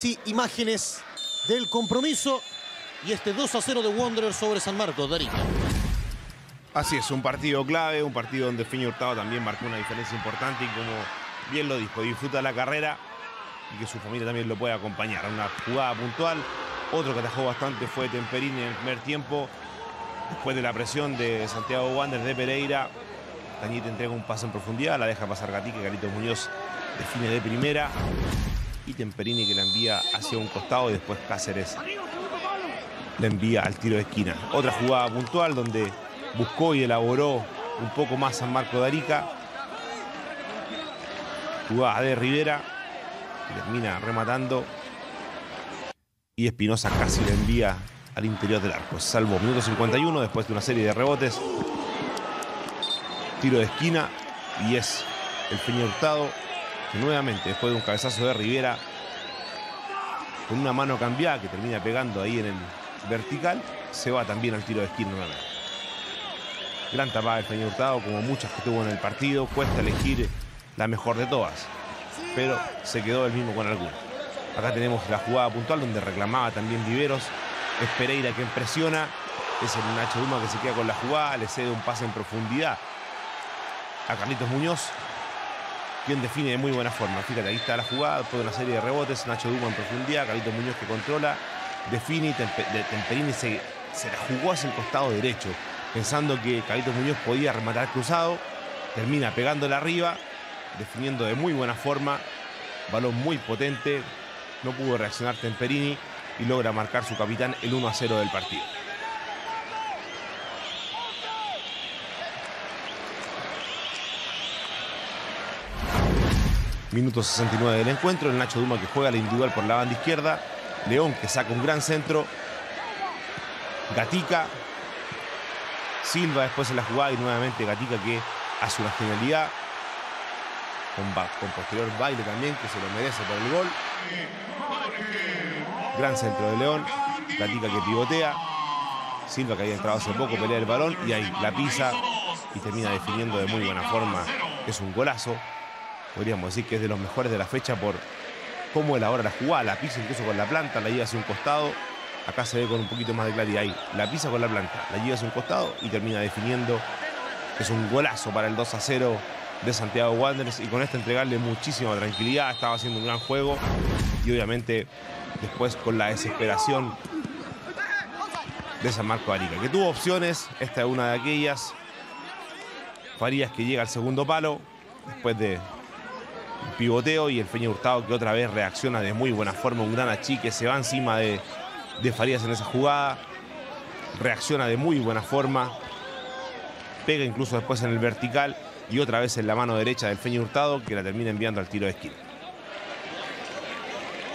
Sí, imágenes del compromiso y este 2 a 0 de Wanderers sobre San Marcos, Darío. Así es, un partido clave, un partido donde Feño Hurtado también marcó una diferencia importante y como bien lo dijo, disfruta la carrera y que su familia también lo pueda acompañar. Una jugada puntual, otro que atajó bastante fue Temperini en el primer tiempo. Después de la presión de Santiago Wanderers de Pereira, Cañete entrega un pase en profundidad, la deja pasar Gatique, Carito Muñoz define de primera y Temperini que la envía hacia un costado y después Cáceres la envía al tiro de esquina. Otra jugada puntual donde buscó y elaboró un poco más San Marco de Arica. Jugada de Rivera, termina rematando. Y Espinosa casi la envía al interior del arco. Salvo minuto 51 después de una serie de rebotes. Tiro de esquina y es el Peña Hurtado nuevamente después de un cabezazo de Rivera con una mano cambiada que termina pegando ahí en el vertical, se va también al tiro de esquina nuevamente. Gran tapada del Peña Hurtado, como muchas que tuvo en el partido, cuesta elegir la mejor de todas, pero se quedó el mismo con alguna. Acá tenemos la jugada puntual donde reclamaba también Viveros, es Pereira quien presiona, es el Nacho Duma que se queda con la jugada, le cede un pase en profundidad a Carlitos Muñoz, quien define de muy buena forma. Fíjate, ahí está la jugada, después de una serie de rebotes, Nacho Duma en profundidad, Carlitos Muñoz que controla, define y Temperini se, se, la jugó hacia el costado derecho, pensando que Carlitos Muñoz podía rematar cruzado, termina pegándole arriba, definiendo de muy buena forma, balón muy potente, no pudo reaccionar Temperini y logra marcar su capitán el 1 a 0 del partido. Minuto 69 del encuentro, el Nacho Duma que juega la individual por la banda izquierda, León que saca un gran centro, Gatica, Silva después en la jugada y nuevamente Gatica que hace una genialidad, con, con posterior baile también que se lo merece por el gol. Gran centro de León, Gatica que pivotea, Silva que había entrado hace poco, pelea el balón y ahí la pisa y termina definiendo de muy buena forma. Es un golazo podríamos decir que es de los mejores de la fecha por cómo elabora la jugada, la pisa incluso con la planta, la lleva hacia un costado, acá se ve con un poquito más de claridad ahí, la pisa con la planta, la lleva hacia un costado y termina definiendo, es un golazo para el 2 a 0 de Santiago Wanderers. Y con esto entregarle muchísima tranquilidad, estaba haciendo un gran juego. Y obviamente después con la desesperación de San Marco Arica, que tuvo opciones, esta es una de aquellas, Farías que llega al segundo palo, después de pivoteo y el Feña Hurtado que otra vez reacciona de muy buena forma, un gran achique, se va encima de, de Farías en esa jugada, reacciona de muy buena forma, pega incluso después en el vertical y otra vez en la mano derecha del Feña Hurtado que la termina enviando al tiro de esquina.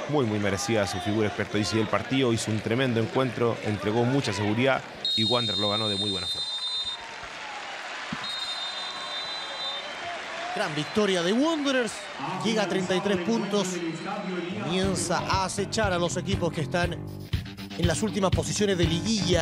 Muy, muy merecida su figura experto del partido, hizo un tremendo encuentro, entregó mucha seguridad y Wander lo ganó de muy buena forma. Gran victoria de Wanderers. Llega a 33 puntos. Comienza a acechar a los equipos que están en las últimas posiciones de liguilla.